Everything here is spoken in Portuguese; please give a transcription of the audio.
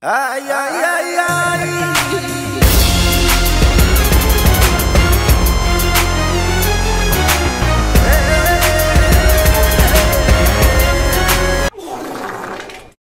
Ai, ai, ai.